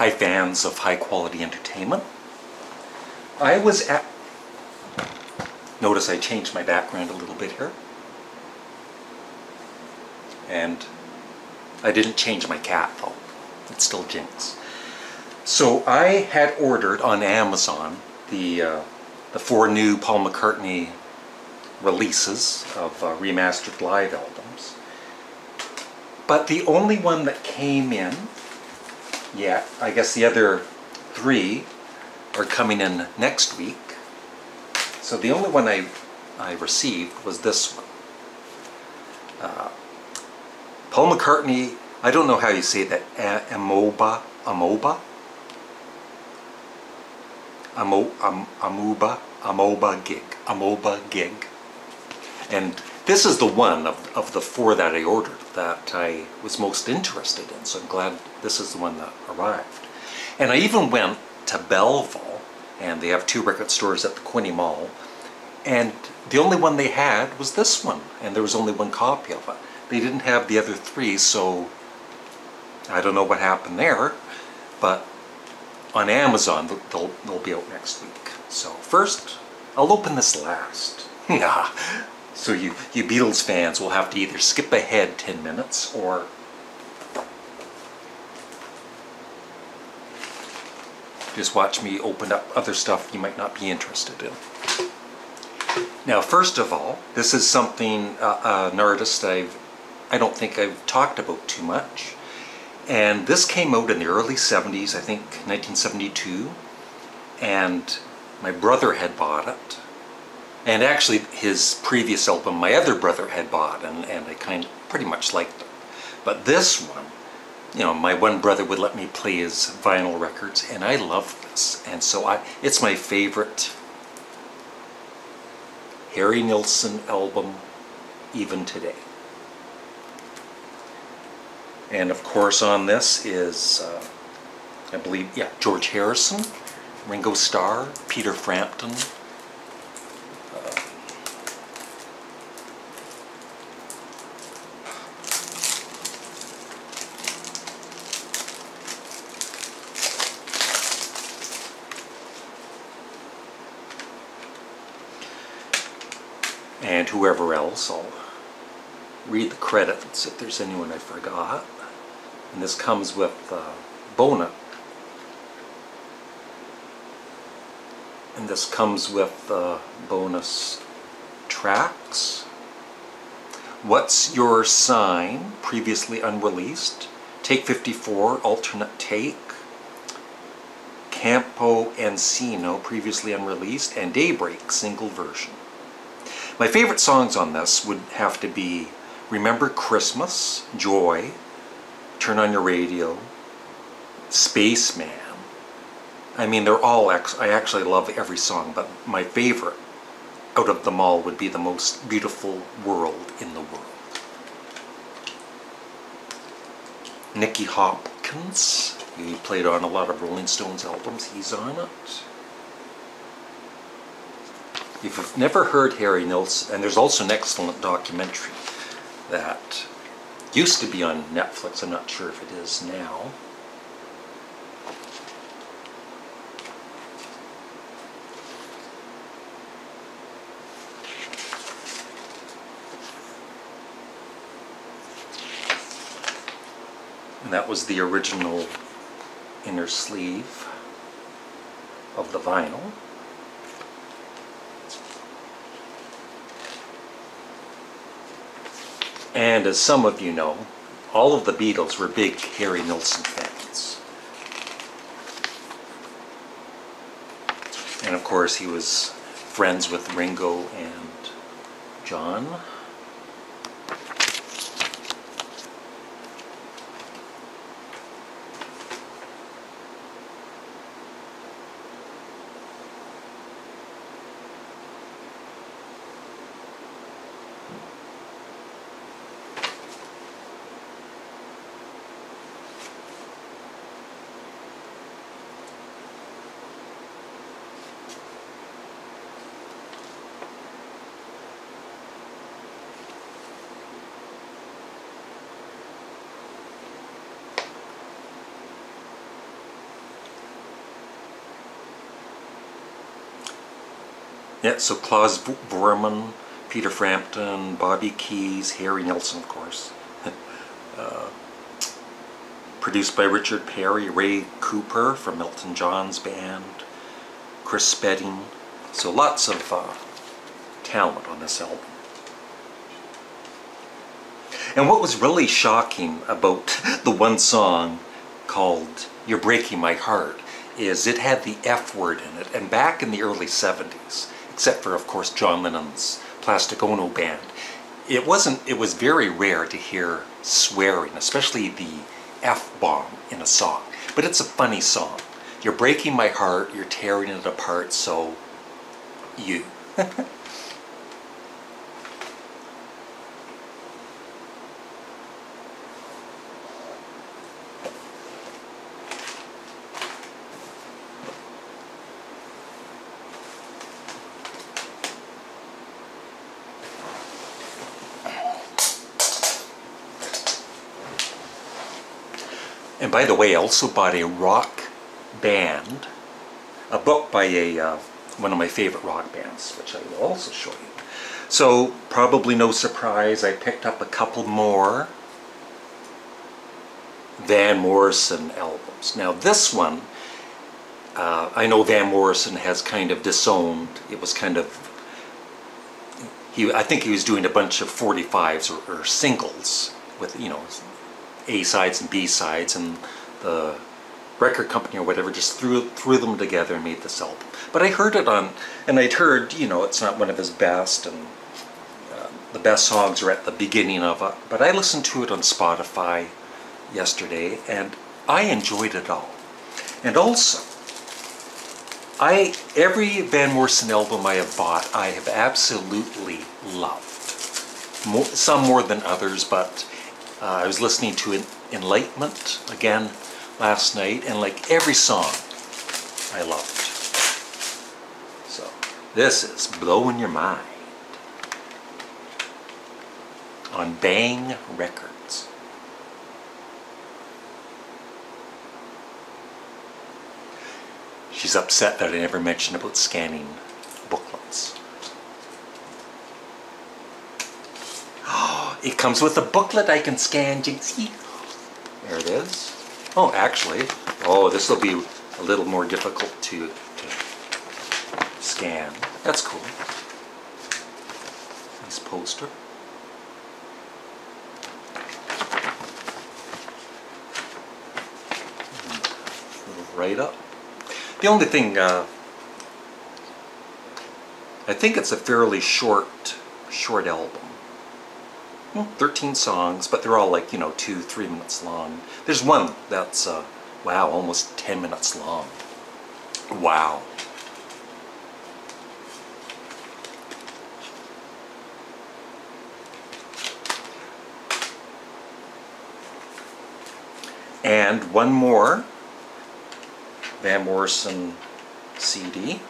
Hi fans of high quality entertainment. I was at... Notice I changed my background a little bit here. And I didn't change my cat though. It's still Jinx. So I had ordered on Amazon the, uh, the four new Paul McCartney releases of uh, remastered live albums. But the only one that came in yet, I guess the other three are coming in next week. So the only one I, I received was this one. Uh, Paul McCartney, I don't know how you say that, Amoeba, Amoeba? Amo, Am, Amoeba, Amoeba gig, Amoeba gig. And this is the one of, of the four that I ordered that I was most interested in, so I'm glad this is the one that arrived. And I even went to Belleville, and they have two record stores at the Quinte Mall, and the only one they had was this one, and there was only one copy of it. They didn't have the other three, so I don't know what happened there, but on Amazon, they'll, they'll be out next week. So first, I'll open this last. Yeah, so you, you Beatles fans will have to either skip ahead 10 minutes or just watch me open up other stuff you might not be interested in. Now, first of all, this is something, uh, an artist I've, I don't think I've talked about too much. And this came out in the early 70s, I think 1972. And my brother had bought it and actually his previous album my other brother had bought and, and I kind of pretty much liked it. But this one, you know, my one brother would let me play his vinyl records and I love this. And so I, it's my favorite Harry Nilsson album even today. And of course on this is, uh, I believe, yeah, George Harrison, Ringo Starr, Peter Frampton, whoever else. I'll read the credits if there's anyone I forgot. And this comes with uh, Bona. And this comes with uh, bonus tracks. What's Your Sign, previously unreleased. Take 54, alternate take. Campo Encino, previously unreleased. And Daybreak, single version. My favorite songs on this would have to be Remember Christmas, Joy, Turn on Your Radio, Spaceman. I mean, they're all, ex I actually love every song, but my favorite out of them all would be The Most Beautiful World in the World. Nicky Hopkins, he played on a lot of Rolling Stones albums, he's on it. If you've never heard Harry Nilsson, and there's also an excellent documentary that used to be on Netflix, I'm not sure if it is now. And that was the original inner sleeve of the vinyl. And as some of you know, all of the Beatles were big Harry Nilsson fans. And of course he was friends with Ringo and John. Yeah, so Klaus Voormann, Peter Frampton, Bobby Keys, Harry Nilsson, of course. uh, produced by Richard Perry, Ray Cooper from Elton John's band, Chris Spedding. So lots of uh, talent on this album. And what was really shocking about the one song called You're Breaking My Heart is it had the F word in it. And back in the early 70s, except for, of course, John Lennon's Plastic Ono band, it wasn't, it was very rare to hear swearing, especially the F bomb in a song. But it's a funny song. You're breaking my heart, you're tearing it apart, so you. And by the way, I also bought a rock band, a book by a uh, one of my favorite rock bands, which I will also show you. So probably no surprise, I picked up a couple more Van Morrison albums. Now this one, uh, I know Van Morrison has kind of disowned. It was kind of he. I think he was doing a bunch of 45s or, or singles with you know a sides and B sides, and the record company or whatever just threw threw them together and made this album. But I heard it on, and I'd heard, you know, it's not one of his best, and uh, the best songs are at the beginning of it. But I listened to it on Spotify yesterday, and I enjoyed it all. And also, I every Van Morrison album I have bought, I have absolutely loved. More, some more than others, but uh, I was listening to Enlightenment again last night, and like every song, I loved. So this is blowing your mind on Bang Records. She's upset that I never mentioned about scanning It comes with a booklet I can scan, Jinxie. There it is. Oh, actually, oh, this will be a little more difficult to, to scan. That's cool. Nice poster. Right up. The only thing, uh, I think it's a fairly short, short album. 13 songs, but they're all like, you know, two, three minutes long. There's one that's, uh, wow, almost 10 minutes long. Wow. And one more Van Morrison CD.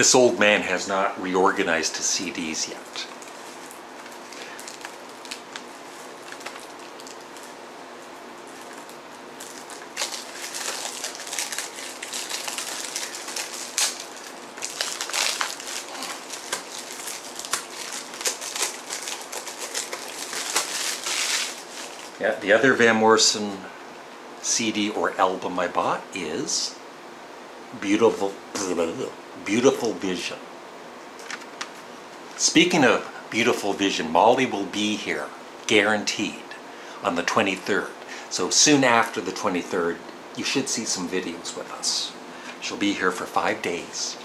This old man has not reorganized his CDs yet. Yeah, the other Van Morrison CD or album I bought is Beautiful Beautiful Vision. Speaking of Beautiful Vision, Molly will be here, guaranteed, on the 23rd. So soon after the 23rd, you should see some videos with us. She'll be here for five days.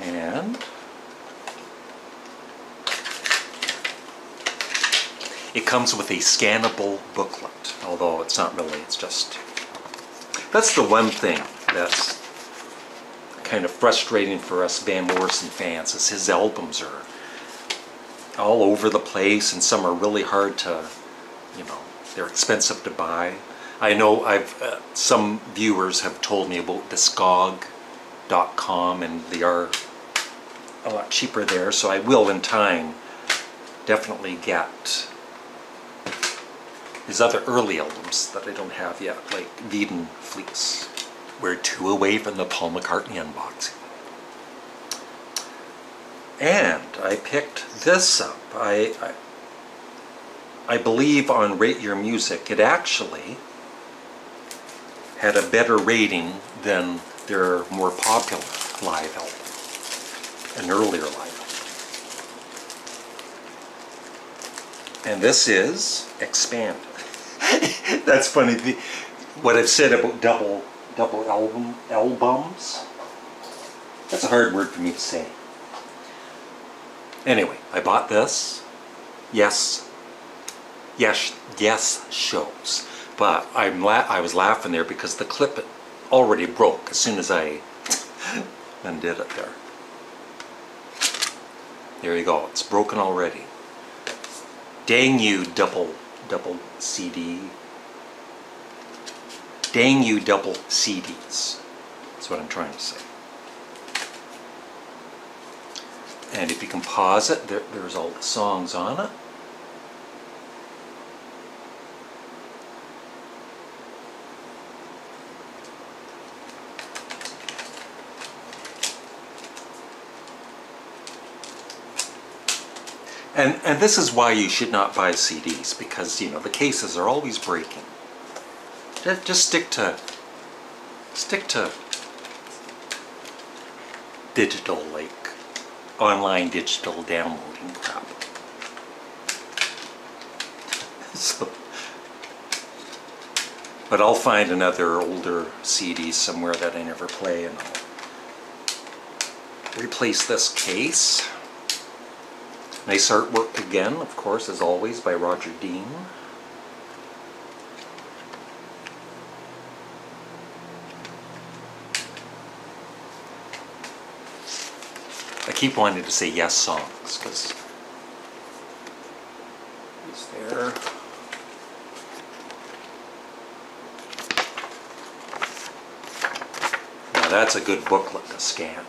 And it comes with a scannable booklet, although it's not really, it's just that's the one thing that's kind of frustrating for us Van Morrison fans is his albums are all over the place and some are really hard to, you know, they're expensive to buy. I know I've uh, some viewers have told me about Discog.com and they are a lot cheaper there, so I will in time definitely get his other early albums that I don't have yet, like Veedon Fleece. We're two away from the Paul McCartney unboxing. And I picked this up. I, I, I believe on Rate Your Music, it actually had a better rating than their more popular live album, an earlier live album. And this is Expanded. That's funny. The, what I've said about double double album albums. That's a hard word for me to say. Anyway, I bought this. Yes, yes, yes shows. But I'm la I was laughing there because the clip already broke as soon as I undid it there. There you go. It's broken already. Dang you, double double CD. Dang you, double CDs. That's what I'm trying to say. And if you can pause it, there, there's all the songs on it. And, and this is why you should not buy CDs, because, you know, the cases are always breaking. Just, stick to, stick to digital, like, online digital downloading crap. so, but I'll find another older CD somewhere that I never play and I'll replace this case. Nice artwork again, of course, as always, by Roger Dean. I keep wanting to say yes songs, because he's there. Now that's a good booklet to scan.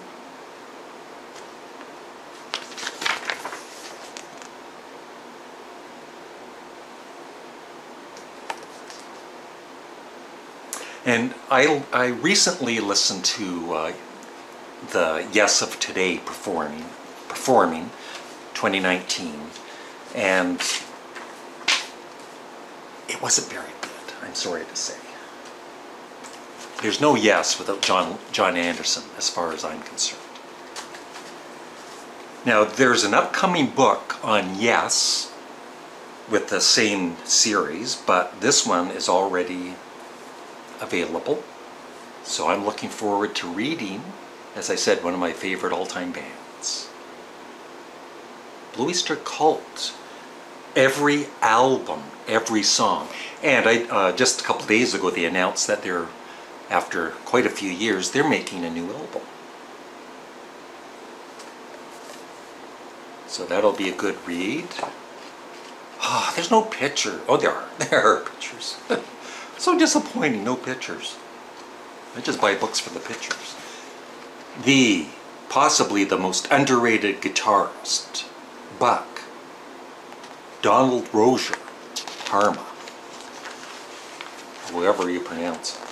And I, I recently listened to uh, the Yes of Today performing, performing 2019, and it wasn't very good, I'm sorry to say. There's no Yes without Jon, Jon Anderson, as far as I'm concerned. Now, there's an upcoming book on Yes with the same series, but this one is already available. So I'm looking forward to reading, as I said, one of my favorite all-time bands. Blue Oyster Cult. Every album, every song. And I uh, just a couple days ago they announced that they're, after quite a few years, they're making a new album. So that'll be a good read. Oh, there's no picture. Oh, there are. There are pictures. So disappointing, no pictures. I just buy books for the pictures. The, possibly the most underrated guitarist, Buck, Donald Roeser, Dharma, however you pronounce it.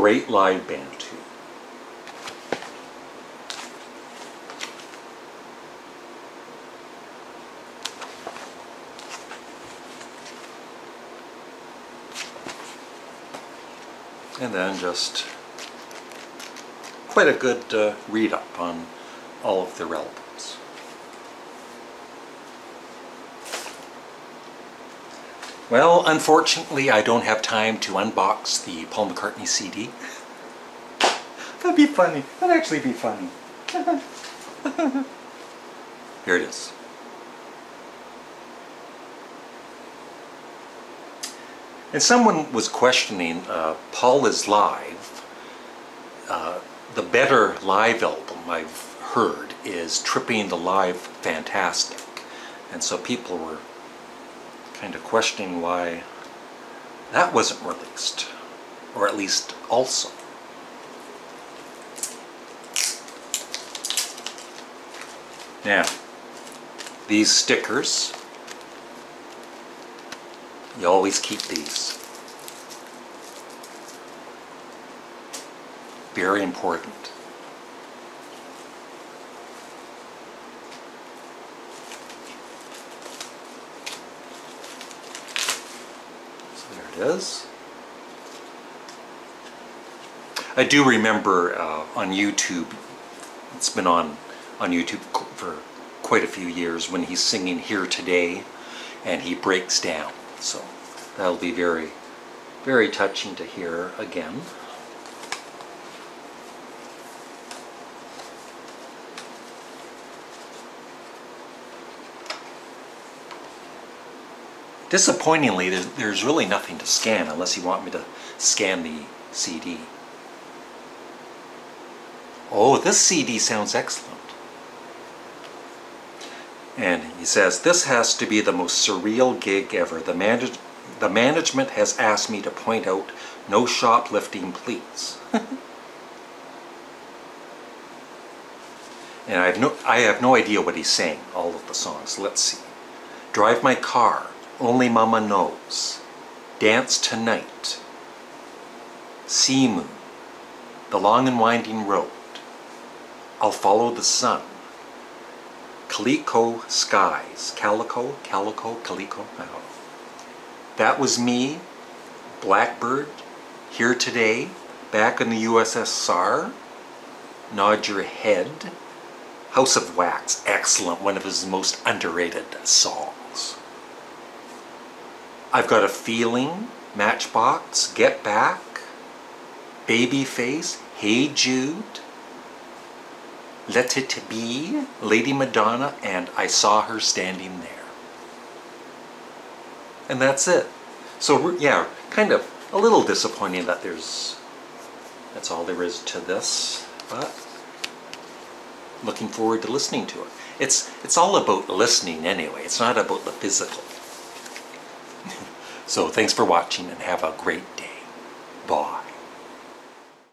Great live band too. And then just quite a good uh, read up on all of their albums. Well, unfortunately, I don't have time to unbox the Paul McCartney CD. That'd be funny. That'd actually be funny. Here it is. And someone was questioning uh, Paul is Live. Uh, the better live album I've heard is Tripping the Live Fantastic. And so people were kind of questioning why that wasn't released, or at least also. Now, these stickers, you always keep these. Very important. So there it is. I do remember uh, on YouTube, it's been on on YouTube for quite a few years when he's singing Here Today and he breaks down. So that'll be very, very touching to hear again. Disappointingly, there's, really nothing to scan unless you want me to scan the CD. Oh, this CD sounds excellent. And he says, This has to be the most surreal gig ever. The, manage- the management has asked me to point out no shoplifting, please. and I have, no, I have no idea what he's saying, all of the songs. Let's see. Drive my car, only mama knows. Dance tonight. C Moon, the long and winding road. I'll follow the sun. Calico skies. Calico? Calico? Calico? I don't know. That was me, Blackbird, here today, back in the USSR. Nod your head. House of Wax, excellent, one of his most underrated songs. I've got a feeling, Matchbox, Get Back, Babyface, Hey Jude, Let It Be, Lady Madonna, and I Saw Her Standing There. And that's it. So, yeah, kind of a little disappointing that there's, that's all there is to this, but looking forward to listening to it. It's, it's all about listening anyway, it's not about the physical. So thanks for watching and have a great day. Bye.